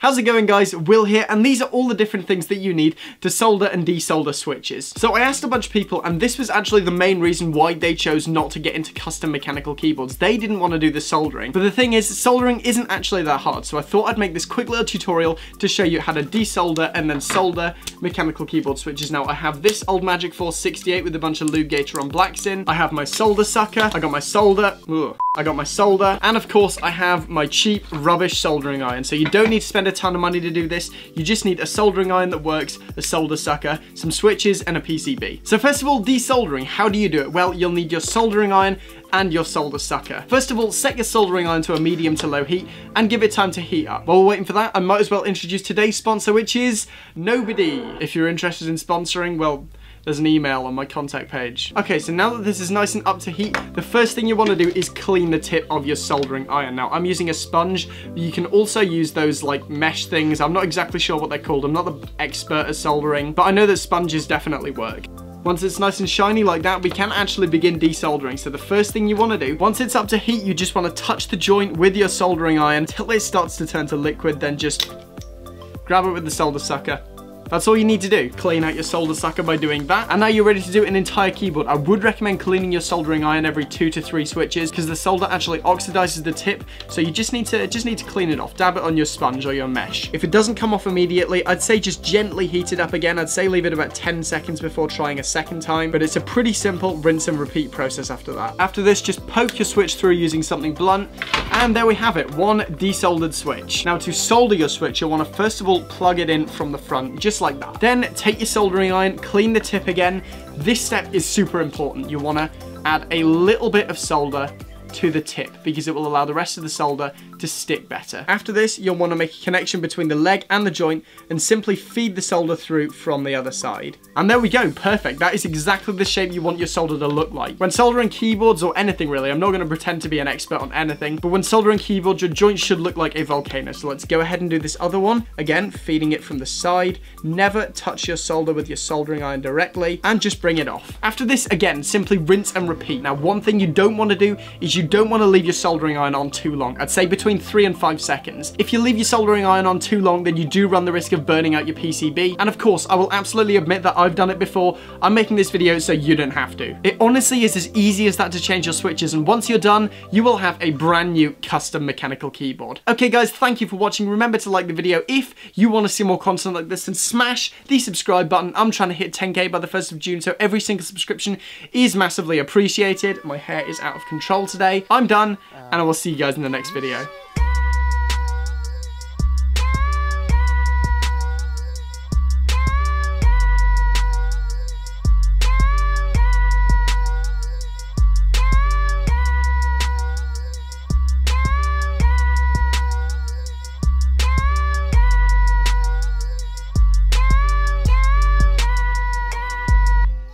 How's it going guys? Will here and these are all the different things that you need to solder and desolder switches. So I asked a bunch of people and this was actually the main reason why they chose not to get into custom mechanical keyboards. They didn't want to do the soldering. But the thing is, soldering isn't actually that hard. So I thought I'd make this quick little tutorial to show you how to desolder and then solder mechanical keyboard switches. Now I have this old Magic Force 68 with a bunch of Lug Gateron blacks in. I have my solder sucker. I got my solder. Ugh. I got my solder. And of course I have my cheap rubbish soldering iron. So you don't need to spend a ton of money to do this. You just need a soldering iron that works, a solder sucker, some switches, and a PCB. So first of all, desoldering, how do you do it? Well, you'll need your soldering iron and your solder sucker. First of all, set your soldering iron to a medium to low heat and give it time to heat up. While we're waiting for that, I might as well introduce today's sponsor, which is Nobody. If you're interested in sponsoring, well, there's an email on my contact page. Okay, so now that this is nice and up to heat, the first thing you want to do is clean the tip of your soldering iron. Now, I'm using a sponge, you can also use those like mesh things. I'm not exactly sure what they're called. I'm not the expert at soldering, but I know that sponges definitely work. Once it's nice and shiny like that, we can actually begin desoldering. So the first thing you want to do, once it's up to heat, you just want to touch the joint with your soldering iron until it starts to turn to liquid, then just grab it with the solder sucker that's all you need to do. Clean out your solder sucker by doing that. And now you're ready to do an entire keyboard. I would recommend cleaning your soldering iron every two to three switches because the solder actually oxidizes the tip. So you just need to just need to clean it off. Dab it on your sponge or your mesh. If it doesn't come off immediately, I'd say just gently heat it up again. I'd say leave it about 10 seconds before trying a second time. But it's a pretty simple rinse and repeat process after that. After this, just poke your switch through using something blunt. And there we have it, one desoldered switch. Now to solder your switch, you'll want to first of all plug it in from the front, just like that. Then take your soldering iron, clean the tip again. This step is super important. You want to add a little bit of solder to the tip because it will allow the rest of the solder to stick better. After this, you'll want to make a connection between the leg and the joint and simply feed the solder through from the other side. And there we go, perfect. That is exactly the shape you want your solder to look like. When soldering keyboards or anything really, I'm not going to pretend to be an expert on anything, but when soldering keyboards, your joint should look like a volcano. So let's go ahead and do this other one. Again, feeding it from the side. Never touch your solder with your soldering iron directly and just bring it off. After this, again, simply rinse and repeat. Now, one thing you don't want to do is you don't want to leave your soldering iron on too long. I'd say between between 3 and 5 seconds. If you leave your soldering iron on too long, then you do run the risk of burning out your PCB. And of course, I will absolutely admit that I've done it before. I'm making this video so you don't have to. It honestly is as easy as that to change your switches, and once you're done, you will have a brand new custom mechanical keyboard. Okay guys, thank you for watching. Remember to like the video if you want to see more content like this, and smash the subscribe button. I'm trying to hit 10k by the 1st of June, so every single subscription is massively appreciated. My hair is out of control today. I'm done, and I will see you guys in the next video.